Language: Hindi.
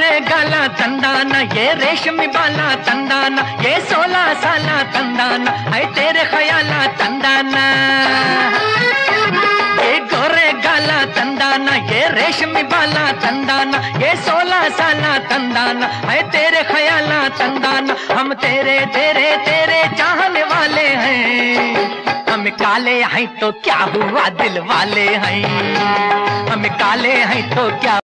ये गाला तंदाना ये रेशमी बाला तंदाना ये सोला साला तंदाना है तेरे ख्याला तंदाना ये गोरे गाला तंदाना ये रेशमी बाला तंदाना ये सोलह साला तंदाना है तेरे ख्याला तंदाना हम तेरे तेरे तेरे चाहने वाले हैं। हम काले हैं तो क्या हुआ दिल वाले हैं? हम काले हैं तो क्या